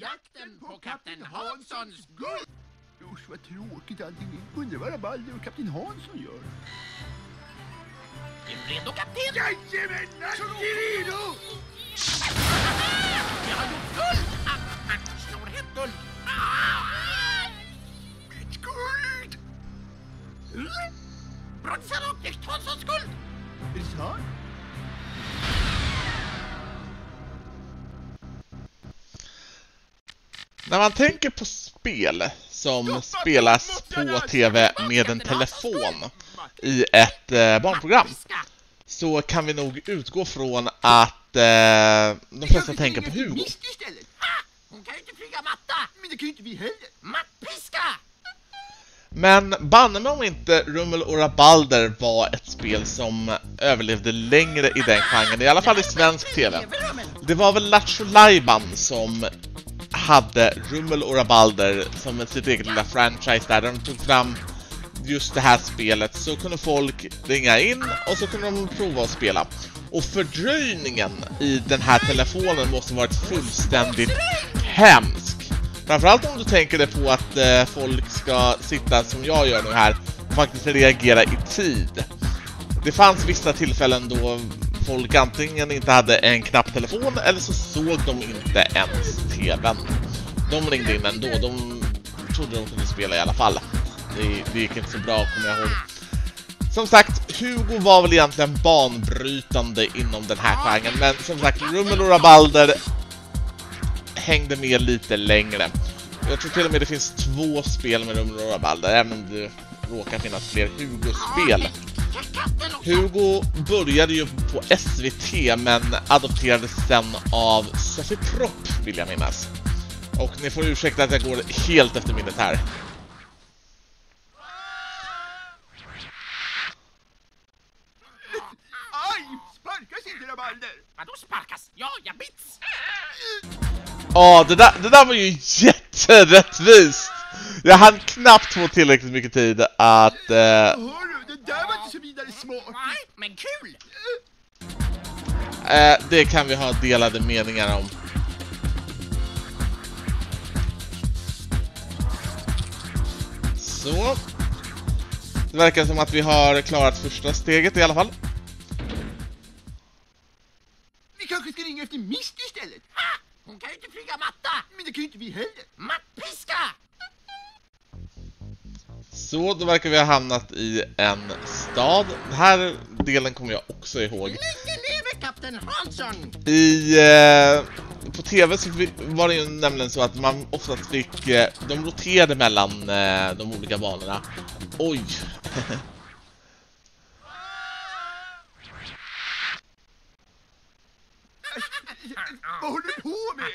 Jakten på Kapten Hanssons guld! Usch vad tråkigt allting är. Undrar vad Rabalder och Kapten Hansson gör. Är du redo kapten? Jajamän! Alltid redo! Jag har gjort guld! Ah, Slår hem guld! Ett guld! Bronsar upptäckt Hanssons guld! Är det sant? När man tänker på spel som spelas på TV med en telefon i ett eh, barnprogram så kan vi nog utgå från att eh, de flesta tänker på Hugo. Mist istället. Hon kan ju inte flyga matta! Men det kan ju inte vi heller. Mattpiska! Men banne mig om inte Rummel och Rabalder var ett spel som överlevde längre i den genren, i alla fall i svensk TV. Det var väl Lattjo Lajban som hade Rummel och Rabalder som sitt eget lilla franchise där de tog fram just det här spelet så kunde folk ringa in och så kunde de prova att spela. Och fördröjningen i den här telefonen måste varit fullständigt hemsk. Framförallt om du tänker dig på att eh, folk ska sitta som jag gör nu här och faktiskt reagera i tid. Det fanns vissa tillfällen då folk antingen inte hade en knapptelefon eller så såg de inte ens TVn. De ringde in ändå, de trodde de kunde spela i alla fall. Det, det gick inte så bra kommer jag ihåg. Som sagt, Hugo var väl egentligen banbrytande inom den här genren, men som sagt, Rummel och Rabalder hängde med lite längre. Jag tror till och med det finns två spel med Rummel och Rabalder, även om det råkar finnas fler Hugo-spel. Hugo började ju på SVT men adopterades sen av Sofie Propp vill jag minnas. Och ni får ursäkta att jag går helt efter minnet här. Aj! Sparkas inte Rabalder! Vadå sparkas? Ja, jag bits! Ja, det där, det där var ju jätterättvist! Jag hann knappt få tillräckligt mycket tid att... Eh, smart. Nej, men kul! eh, det kan vi ha delade meningar om. Så. Det verkar som att vi har klarat första steget i alla fall. Vi kanske ska ringa efter Mist istället. Ah! Hon kan ju inte flyga matta! Men det kan ju inte vi heller. Mattpiska! Så, då verkar vi ha hamnat i en stad. Den här delen kommer jag också ihåg. Länge leve Kapten Hansson! I... Eh, på TV så var det ju nämligen så att man oftast fick... Eh, de roterade mellan eh, de olika banorna. Oj! Vad håller du på med?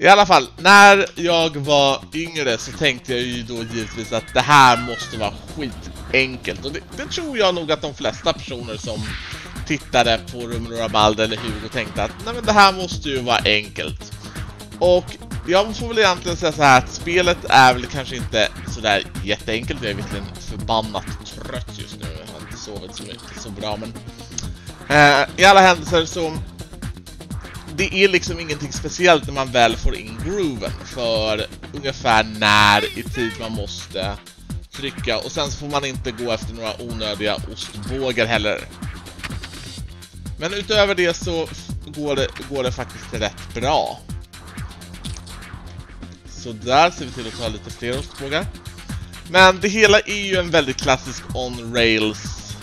I alla fall, när jag var yngre så tänkte jag ju då givetvis att det här måste vara skitenkelt. Och det, det tror jag nog att de flesta personer som tittade på Rumor Rabald Rabalder eller Hugo tänkte att nej men det här måste ju vara enkelt. Och jag får väl egentligen säga så här att spelet är väl kanske inte sådär jätteenkelt. Jag är verkligen förbannat trött just nu. Jag har inte sovit så mycket så bra men... Eh, I alla händelser så det är liksom ingenting speciellt när man väl får in grooven för ungefär när i tid man måste trycka och sen så får man inte gå efter några onödiga ostbågar heller. Men utöver det så går det, går det faktiskt rätt bra. Så där ser vi till att ta lite fler ostbågar. Men det hela är ju en väldigt klassisk on-rails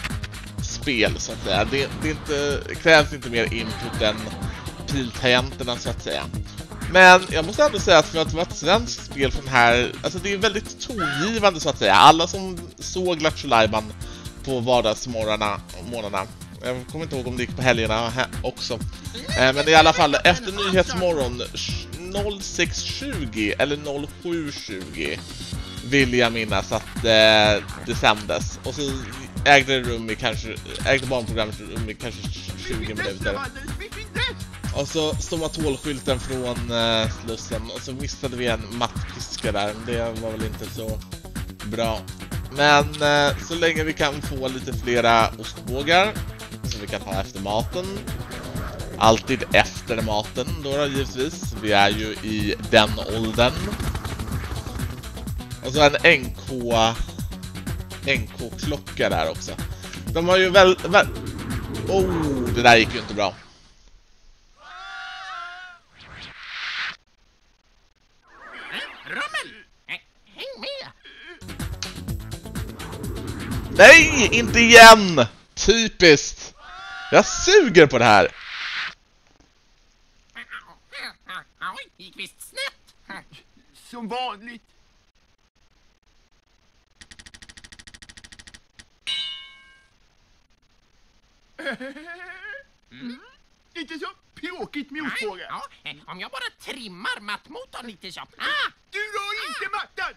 spel så att säga. Det, det, inte, det krävs inte mer input än stiltangenterna så att säga. Men jag måste ändå säga att för att vara ett svenskt spel från här, alltså det är väldigt tongivande så att säga. Alla som såg Lattjo Lajban på vardagsmorgnarna, morgnarna, jag kommer inte ihåg om det gick på helgerna också. Eh, men i alla fall, efter Nyhetsmorgon 06.20 eller 07.20 vill jag minnas att eh, det sändes. Och så ägde rum i kanske, ägde barnprogrammet rum i kanske 20 minuter. Och så stomatolskylten från eh, Slussen och så missade vi en mattpiska där, det var väl inte så bra. Men eh, så länge vi kan få lite flera ostbågar som vi kan ha efter maten Alltid efter maten då, då givetvis. Vi är ju i den åldern. Och så en NK... NK-klocka där också. De har ju väl... väl oh, det där gick ju inte bra. Nej, inte igen! Typiskt! Jag suger på det här. Oj, gick visst snett. Som vanligt. Mm. Inte så pjåkigt motfråga. ja, om jag bara trimmar mattmotorn lite så. Ah! Du rör inte mattan!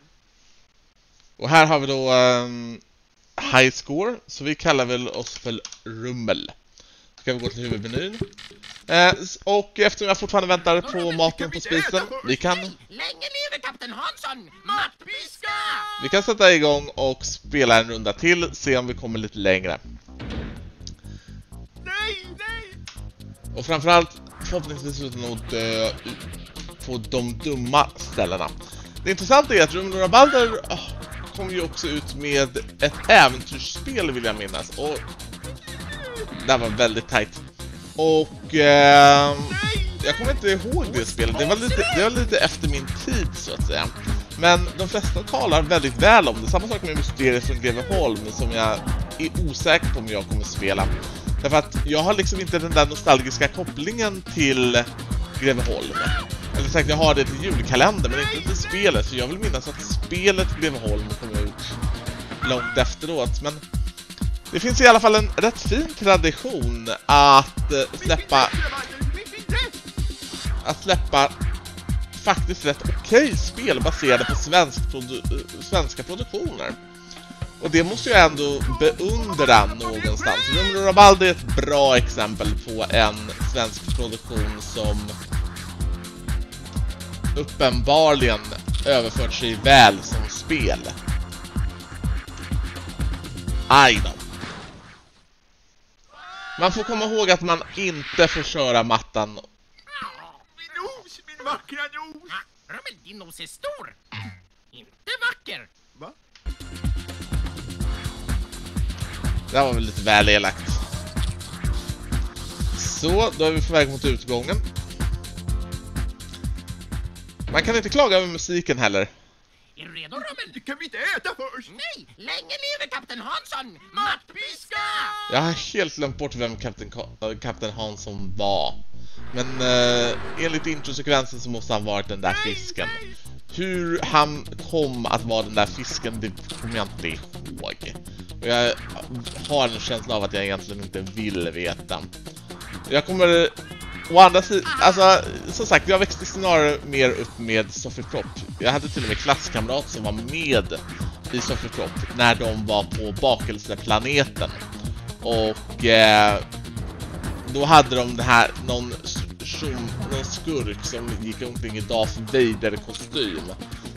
Och här har vi då um, High Score, så vi kallar väl oss för Rummel. Ska vi gå till huvudmenyn. Eh, och eftersom jag fortfarande väntar på maten på spisen, vi kan, länge leve kapten Hansson! Mattpiska! vi kan sätta igång och spela en runda till, se om vi kommer lite längre. Nej, nej! Och framförallt, förhoppningsvis utan att dö på de dumma ställena. Det intressanta är att Rummel och Balder oh, kom ju också ut med ett äventyrsspel vill jag minnas. Och det var väldigt tight. Och eh, jag kommer inte ihåg det spelet. Det var, lite, det var lite efter min tid så att säga. Men de flesta talar väldigt väl om det. Samma sak med Mysteriet från Greveholm som jag är osäker på om jag kommer spela. Därför att jag har liksom inte den där nostalgiska kopplingen till Greveholm. Eller sagt, jag har det till julkalender men inte till spelet. För jag vill minnas att spelet Greveholm kom ut långt efteråt. Men det finns i alla fall en rätt fin tradition att eh, släppa, att släppa faktiskt rätt okej spel baserade på svensk produ- eh, svenska produktioner. Och det måste jag ändå beundra någonstans. Rumble Rabaldi är ett bra exempel på en svensk produktion som uppenbarligen överfört sig väl som spel. Aj då. Man får komma ihåg att man inte får köra mattan. Min nos, min vackra nos! Ah, Rummel, din nos är stor. Inte vacker. Va? Det här var väl lite väl elakt. Så, då är vi på väg mot utgången. Man kan inte klaga över musiken heller. Är du redo, Rummel? Kan vi inte äta först? Nej, länge leve kapten Hansson! Mattpiska! Jag har helt glömt bort vem Kapten, Ka- äh, Kapten Hansson var. Men eh, enligt introsekvensen så måste han varit den där fisken. Hur han kom att vara den där fisken, det kommer jag inte ihåg. Och jag har en känsla av att jag egentligen inte vill veta. Jag kommer... Å andra sidan, alltså som sagt, jag växte snarare mer upp med Sofie Propp. Jag hade till och med klasskamrat som var med i Sofie Propp när de var på bakelseplaneten. Och eh, då hade de det här, någon, som, någon skurk som gick omkring i Darth Vader-kostym.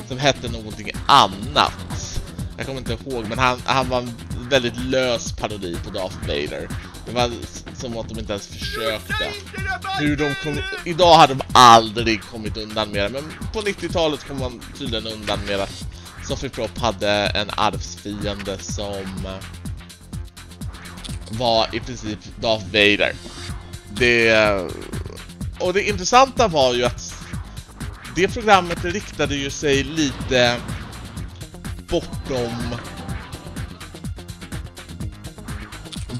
Som hette någonting annat. Jag kommer inte ihåg, men han, han var en väldigt lös parodi på Darth Vader. Det var som att de inte ens försökte. Hur de kom, idag hade de aldrig kommit undan med det, men på 90-talet kom man tydligen undan med att Sofie Propp hade en arvsfiende som var i princip Darth Vader. Det... Och det intressanta var ju att det programmet riktade ju sig lite bortom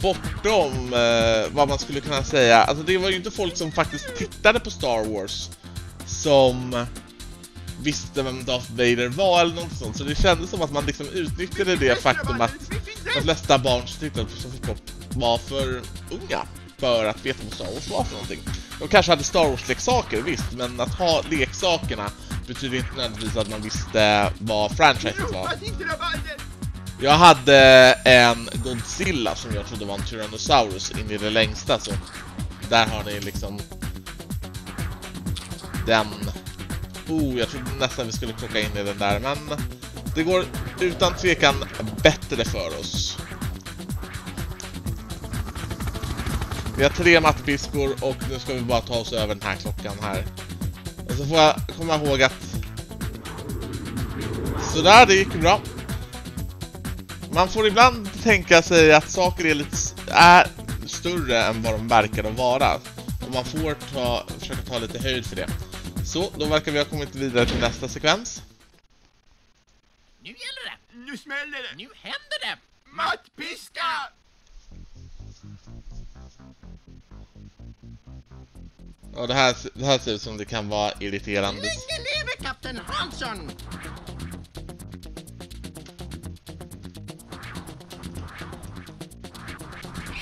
bortom eh, vad man skulle kunna säga. Alltså det var ju inte folk som faktiskt tittade på Star Wars som visste vem Darth Vader var eller något sånt. Så det kändes som att man liksom utnyttjade det faktum att de flesta barn som tittade på Star Wars var för unga för att veta vad Star Wars var för någonting. De kanske hade Star Wars-leksaker, visst, men att ha leksakerna betyder inte nödvändigtvis att man visste vad franchiset var. Jag hade en Godzilla som jag trodde var en Tyrannosaurus in i det längsta, så där har ni liksom den... Oh, jag trodde nästan vi skulle plocka in i den där, men det går utan tvekan bättre för oss. Vi har tre mattpiskor och nu ska vi bara ta oss över den här klockan här. Och så får jag komma ihåg att... Sådär, det gick bra. Man får ibland tänka sig att saker är lite är större än vad de verkar att vara. Och man får ta, försöka ta lite höjd för det. Så, då verkar vi ha kommit vidare till nästa sekvens. Nu gäller det! Nu smäller det! Nu händer det! Mattpiska! Och det här, det här ser ut som det kan vara irriterande. Länge leve kapten Hansson!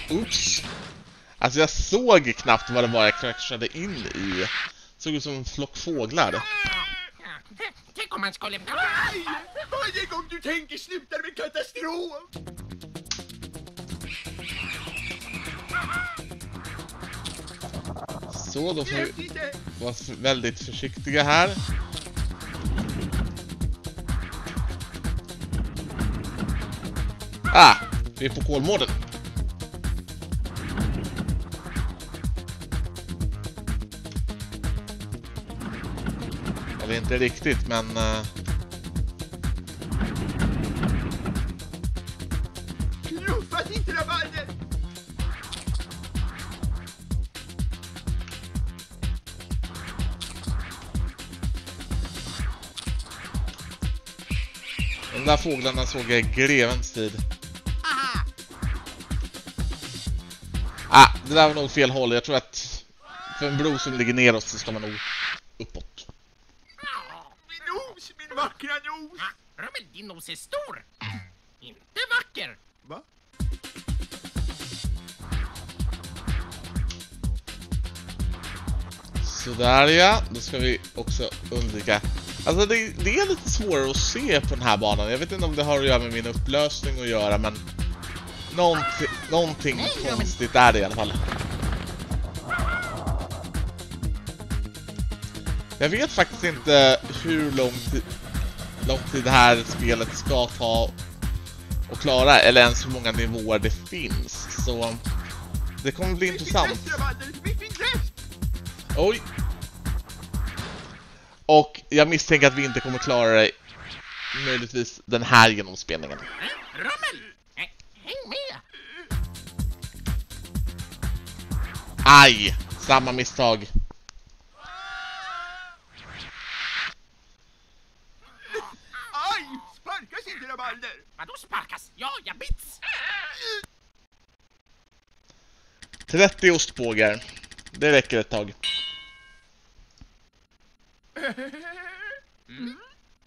Oops! Alltså jag såg knappt vad det var jag kraschade in i. Såg ut som en flock fåglar. Tänk om man skulle... Aj! Varje gång du tänker slutar med katastrof! Så, då får vi vara väldigt försiktiga här. Ah! Vi är på Kolmården. Eller inte riktigt, men... eh, Knuffas inte rabalder! de där fåglarna såg jag i grevens tid. Aha! Ah, det där var nog fel håll. Jag tror att för en bro som ligger neråt så ska man nog uppåt. Ja, Min nos, min vackra nos! ah, Rummel, din nos är stor! Inte vacker! Va? Sådär ja, då ska vi också undvika... Alltså det, det är lite svårare att se på den här banan. Jag vet inte om det har att göra med min upplösning att göra, men... Någonting, någonting konstigt är det i alla fall. Jag vet faktiskt inte hur lång tid, lång tid det här spelet ska ta att klara, eller ens hur många nivåer det finns. Så det kommer bli intressant. Oj! Och jag misstänker att vi inte kommer klara det möjligtvis den här genomspelningen. Häng med! Aj! Samma misstag. Aj! Sparkas inte rabalder! Vadå sparkas? Ja, jag bits! 30 ostbågar. Det räcker ett tag.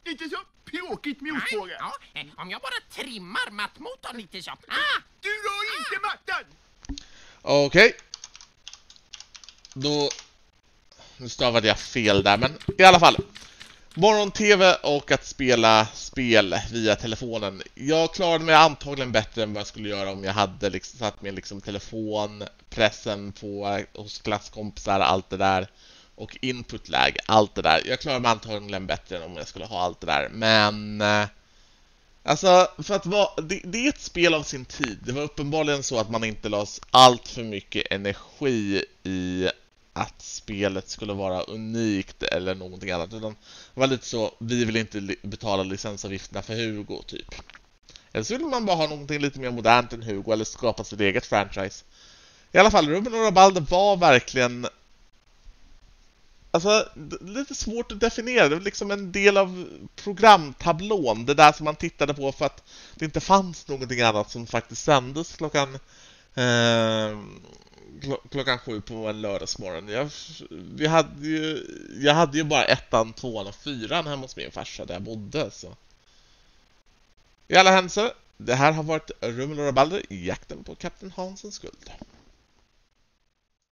Inte så pjåkigt med Nej, ostbågar! ja, eh, om jag bara trimmar mattmotorn lite så... Ah! Du rör inte mattan! Okej. Då... Nu stavade jag fel där, men i alla fall. Morgon-TV och att spela spel via telefonen. Jag klarade mig antagligen bättre än vad jag skulle göra om jag hade liksom satt med liksom telefon, pressen på hos klasskompisar, allt det där. Och inputläge, allt det där. Jag klarade mig antagligen bättre än om jag skulle ha allt det där. Men... Eh, alltså, för att vara, det, det är ett spel av sin tid. Det var uppenbarligen så att man inte lade allt för mycket energi i att spelet skulle vara unikt eller någonting annat. Utan det var lite så, vi vill inte li betala licensavgifterna för Hugo, typ. Eller så vill man bara ha någonting lite mer modernt än Hugo eller skapa sitt eget franchise. I alla fall, Ruben och Rabalder var verkligen Alltså, lite svårt att definiera. Det var liksom en del av programtablån. Det där som man tittade på för att det inte fanns någonting annat som faktiskt sändes klockan eh, klockan sju på en lördagsmorgon. Jag, vi hade ju, jag hade ju bara ettan, tvåan och fyran hemma hos min farsa där jag bodde. Så. I alla händelser, det här har varit Rummel och Rabalder i jakten på Kapten Hansens guld.